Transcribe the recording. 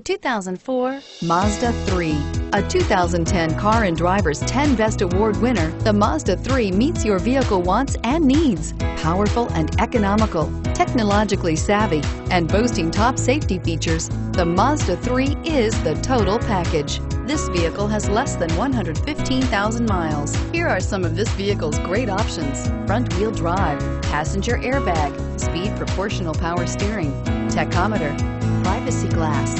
2004 Mazda 3. A 2010 Car and Driver's 10 Best Award winner, the Mazda 3 meets your vehicle wants and needs. Powerful and economical, technologically savvy, and boasting top safety features, the Mazda 3 is the total package. This vehicle has less than 115,000 miles. Here are some of this vehicle's great options. Front wheel drive, passenger airbag, speed proportional power steering, tachometer, privacy glass.